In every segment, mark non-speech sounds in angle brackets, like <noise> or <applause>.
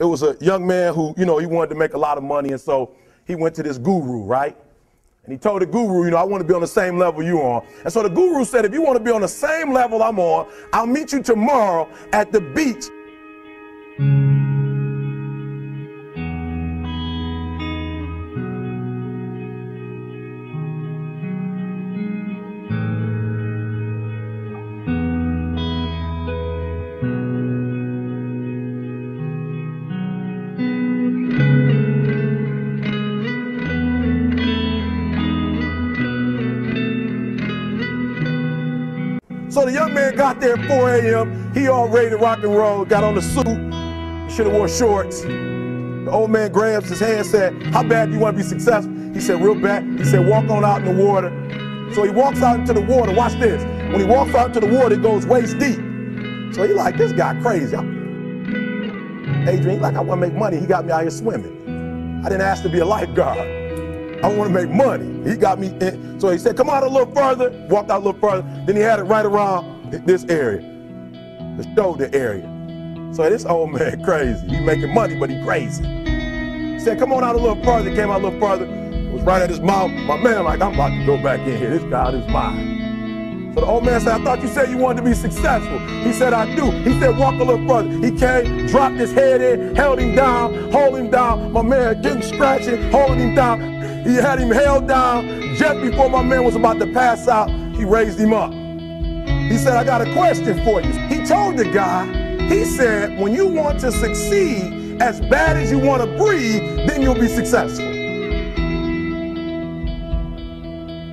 it was a young man who, you know, he wanted to make a lot of money, and so he went to this guru, right? And he told the guru, you know, I want to be on the same level you are. And so the guru said, if you want to be on the same level I'm on, I'll meet you tomorrow at the beach. So the young man got there at 4 a.m. He all ready to rock and roll, got on the suit, should have wore shorts. The old man grabs his hand said, how bad do you want to be successful? He said, real bad. He said, walk on out in the water. So he walks out into the water. Watch this. When he walks out into the water, it goes waist deep. So he like, this guy crazy. Adrian, like, I want to make money. He got me out here swimming. I didn't ask to be a lifeguard. I want to make money. He got me in. So he said, come out a little further. Walked out a little further. Then he had it right around this area, the shoulder area. So this old <laughs> man crazy. He making money, but he crazy. He said, come on out a little further. Came out a little further. It was right at his mouth. My man like, I'm about to go back in here. This God is mine. So the old man said, I thought you said you wanted to be successful. He said, I do. He said, walk a little further. He came, dropped his head in, held him down, hold him down. My man getting scratching, holding him down. He had him held down just before my man was about to pass out. He raised him up. He said, I got a question for you. He told the guy, he said, when you want to succeed as bad as you want to breathe, then you'll be successful.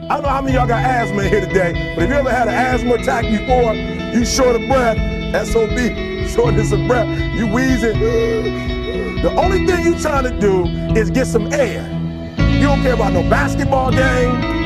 I don't know how many y'all got asthma here today, but if you ever had an asthma attack before, you short of breath, SOB, <laughs> shortness of breath, you wheezing. The only thing you trying to do is get some air. You don't care about no basketball game.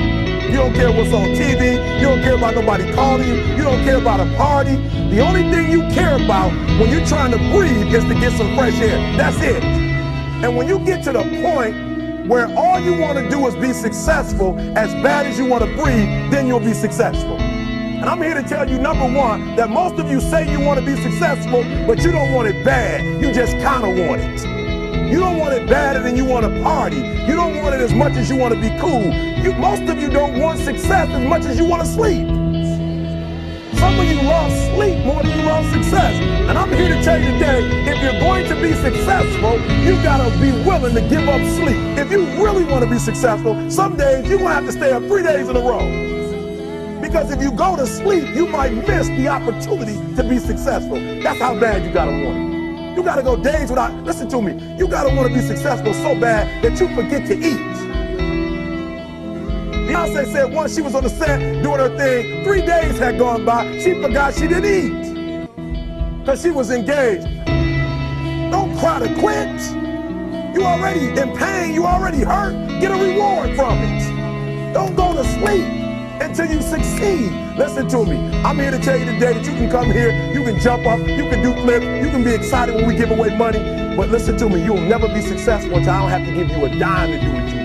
You don't care what's on TV. You don't care about nobody calling you. You don't care about a party. The only thing you care about when you're trying to breathe is to get some fresh air. That's it. And when you get to the point where all you want to do is be successful as bad as you want to breathe, then you'll be successful. And I'm here to tell you, number one, that most of you say you want to be successful, but you don't want it bad. You just kind of want it. You don't want it badder than you want to party. You don't want it as much as you want to be cool. You, most of you don't want success as much as you want to sleep. Some of you love sleep more than you love success. And I'm here to tell you today, if you're going to be successful, you gotta be willing to give up sleep. If you really want to be successful, some days you're gonna have to stay up three days in a row. Because if you go to sleep, you might miss the opportunity to be successful. That's how bad you gotta want it. You got to go days without, listen to me, you got to want to be successful so bad that you forget to eat. Beyonce said once she was on the set doing her thing, three days had gone by, she forgot she didn't eat because she was engaged. Don't cry to quit. You already in pain, you already hurt. Get a reward from it. Don't go to sleep until you succeed. Listen to me. I'm here to tell you today that you can come here, you can jump up, you can do flips, you can be excited when we give away money. But listen to me, you'll never be successful until I don't have to give you a dime to do what you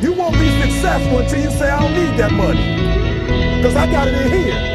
do. You won't be successful until you say, I don't need that money. Because I got it in here.